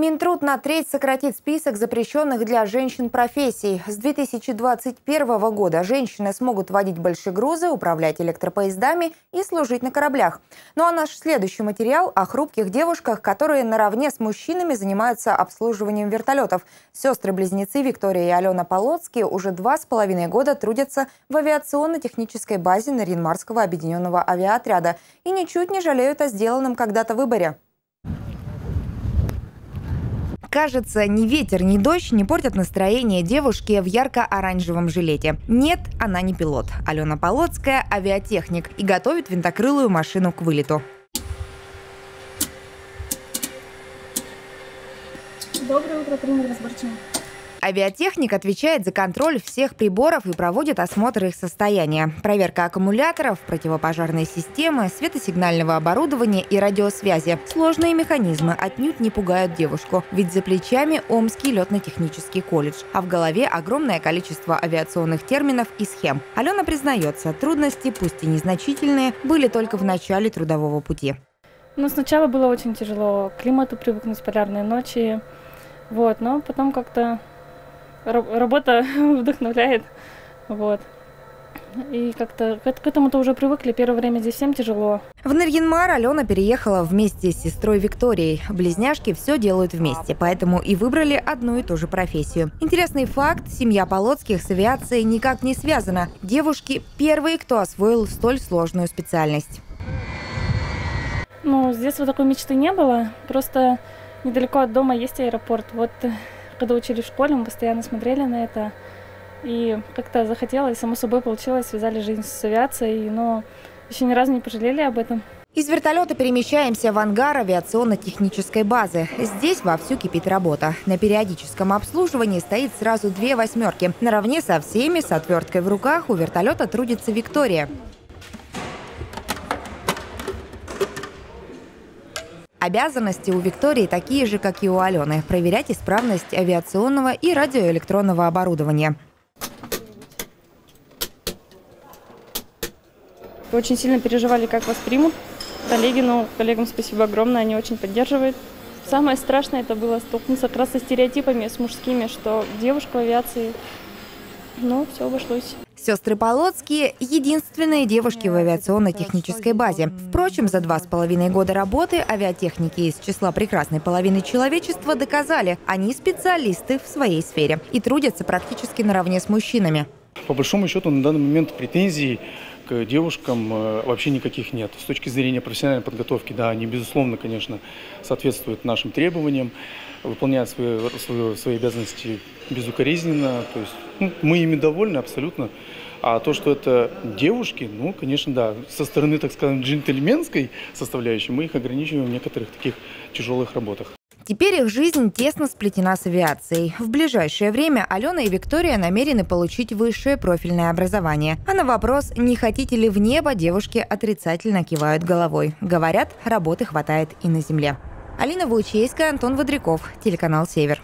Минтруд на треть сократит список запрещенных для женщин профессий. С 2021 года женщины смогут водить большие грузы, управлять электропоездами и служить на кораблях. Ну а наш следующий материал о хрупких девушках, которые наравне с мужчинами занимаются обслуживанием вертолетов. Сестры-близнецы Виктория и Алена Полоцкие уже два с половиной года трудятся в авиационно-технической базе Наринмарского объединенного авиаотряда и ничуть не жалеют о сделанном когда-то выборе. Кажется, ни ветер, ни дождь не портят настроение девушки в ярко-оранжевом жилете. Нет, она не пилот. Алена Полоцкая – авиатехник и готовит винтокрылую машину к вылету. Доброе утро, тренер Разборчан. Авиатехник отвечает за контроль всех приборов и проводит осмотр их состояния. Проверка аккумуляторов, противопожарной системы, светосигнального оборудования и радиосвязи. Сложные механизмы отнюдь не пугают девушку, ведь за плечами Омский летно-технический колледж, а в голове огромное количество авиационных терминов и схем. Алена признается, трудности, пусть и незначительные, были только в начале трудового пути. Ну, сначала было очень тяжело к климату привыкнуть, полярные ночи, вот, но потом как-то работа вдохновляет, вот. И как-то к этому-то уже привыкли. Первое время здесь всем тяжело. В Нарьинмар Алена переехала вместе с сестрой Викторией. Близняшки все делают вместе, поэтому и выбрали одну и ту же профессию. Интересный факт – семья Полоцких с авиацией никак не связана. Девушки – первые, кто освоил столь сложную специальность. Ну, с детства такой мечты не было. Просто недалеко от дома есть аэропорт. Вот когда учились в школе, мы постоянно смотрели на это. И как-то захотелось, само собой получилось, связали жизнь с авиацией, но еще ни разу не пожалели об этом. Из вертолета перемещаемся в ангар авиационно-технической базы. Здесь вовсю кипит работа. На периодическом обслуживании стоит сразу две восьмерки. Наравне со всеми, с отверткой в руках, у вертолета трудится Виктория. Обязанности у Виктории такие же, как и у Алены – проверять исправность авиационного и радиоэлектронного оборудования. Очень сильно переживали, как вас примут. Коллеги, ну, коллегам спасибо огромное, они очень поддерживают. Самое страшное это было столкнуться как раз со стереотипами, с мужскими, что девушка в авиации, ну, все обошлось. Сестры Полоцкие – единственные девушки в авиационно-технической базе. Впрочем, за два с половиной года работы авиатехники из числа прекрасной половины человечества доказали – они специалисты в своей сфере и трудятся практически наравне с мужчинами. По большому счету, на данный момент претензий девушкам э, вообще никаких нет. С точки зрения профессиональной подготовки, да, они, безусловно, конечно, соответствуют нашим требованиям, выполняют свои, свои, свои обязанности безукоризненно. То есть ну, мы ими довольны абсолютно. А то, что это девушки, ну, конечно, да, со стороны, так скажем, джентльменской составляющей, мы их ограничиваем в некоторых таких тяжелых работах. Теперь их жизнь тесно сплетена с авиацией. В ближайшее время Алена и Виктория намерены получить высшее профильное образование. А на вопрос, не хотите ли в небо, девушки отрицательно кивают головой. Говорят, работы хватает и на земле. Алина Вучейская, Антон Водряков, телеканал «Север».